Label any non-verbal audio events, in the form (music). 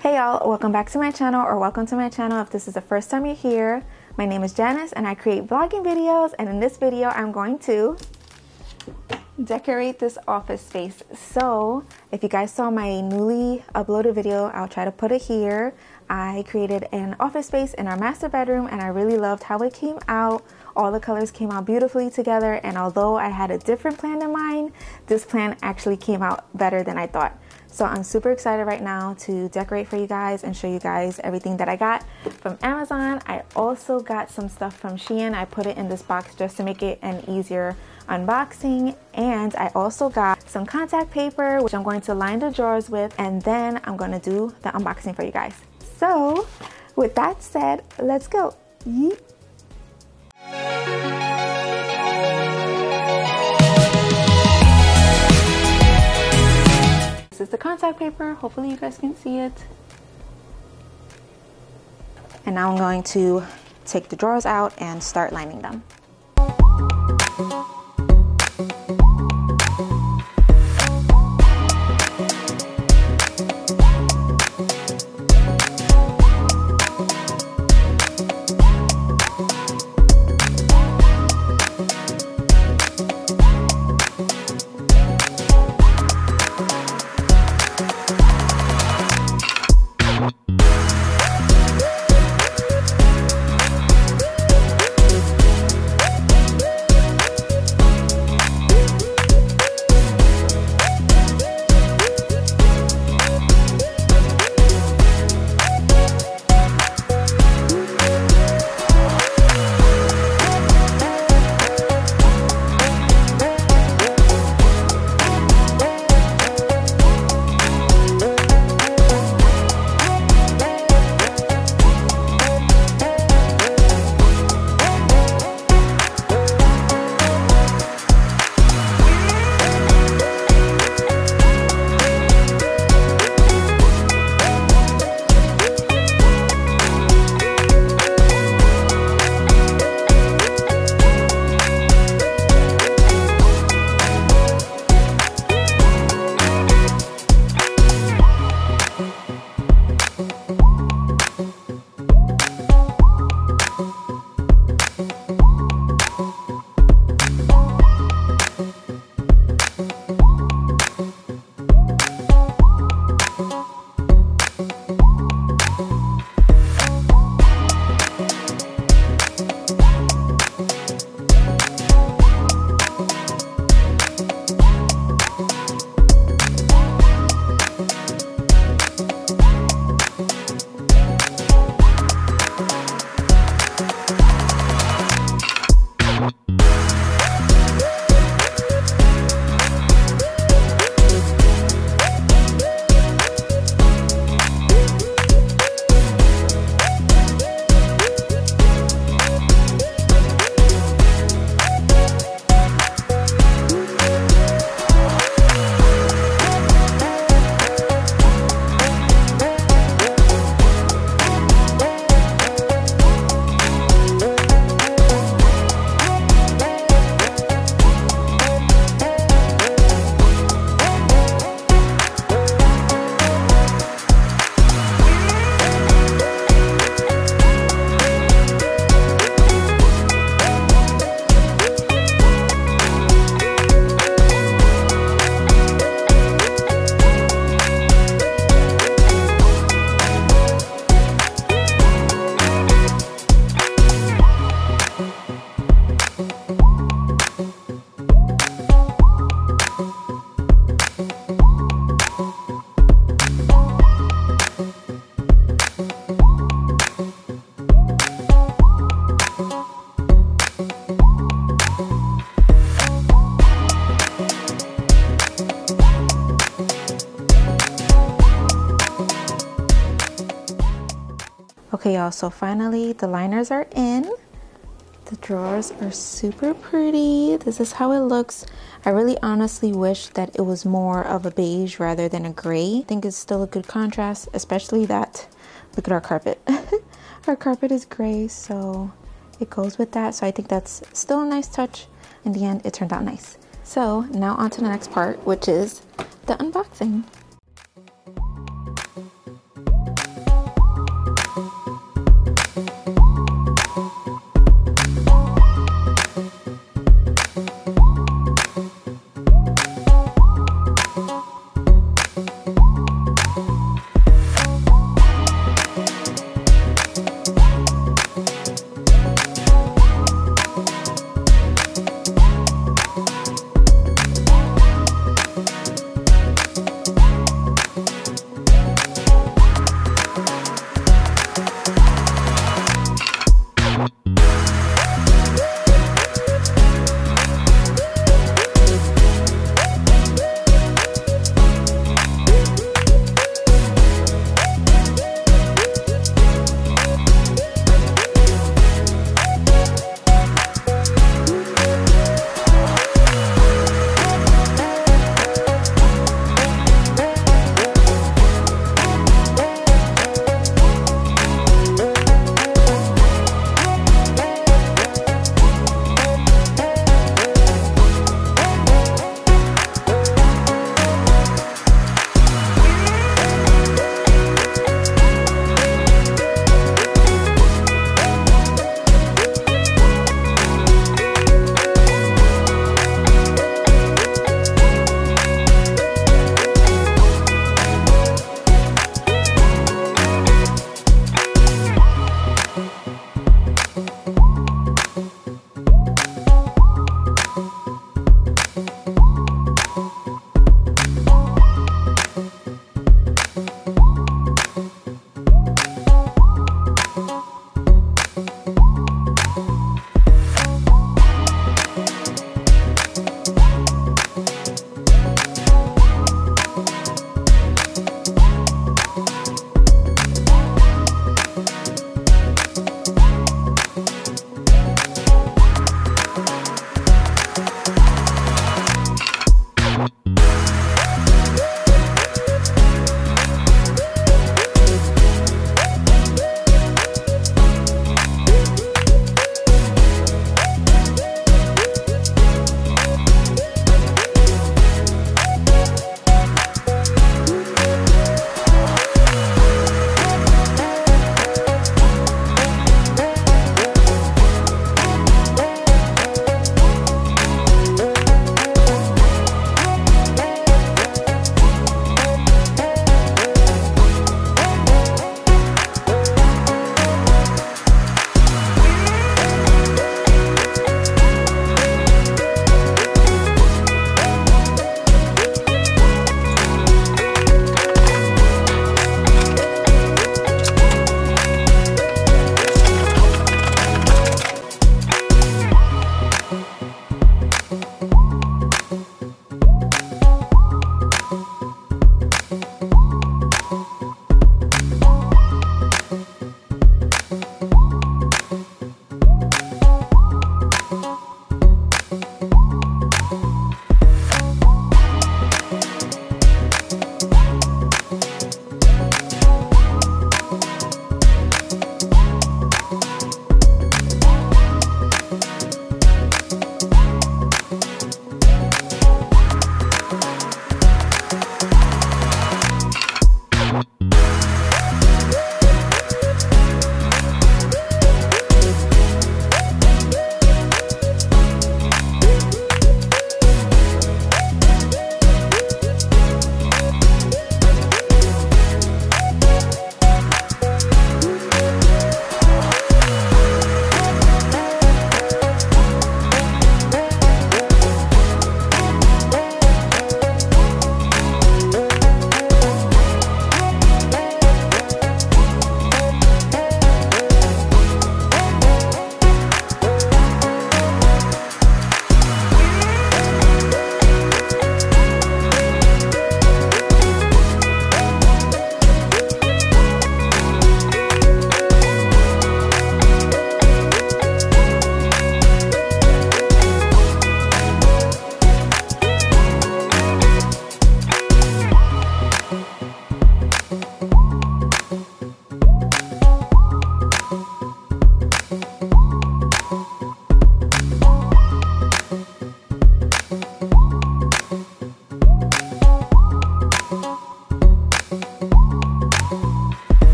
Hey y'all, welcome back to my channel or welcome to my channel if this is the first time you're here. My name is Janice and I create vlogging videos and in this video I'm going to decorate this office space. So if you guys saw my newly uploaded video, I'll try to put it here. I created an office space in our master bedroom and I really loved how it came out. All the colors came out beautifully together and although I had a different plan in mind, this plan actually came out better than I thought. So I'm super excited right now to decorate for you guys and show you guys everything that I got from Amazon. I also got some stuff from Shein. I put it in this box just to make it an easier unboxing. And I also got some contact paper, which I'm going to line the drawers with. And then I'm going to do the unboxing for you guys. So with that said, let's go. Yeet. This is the contact paper. Hopefully you guys can see it. And now I'm going to take the drawers out and start lining them. So finally the liners are in. The drawers are super pretty. This is how it looks. I really honestly wish that it was more of a beige rather than a gray. I think it's still a good contrast, especially that, look at our carpet. (laughs) our carpet is gray, so it goes with that. So I think that's still a nice touch. In the end, it turned out nice. So now on to the next part, which is the unboxing.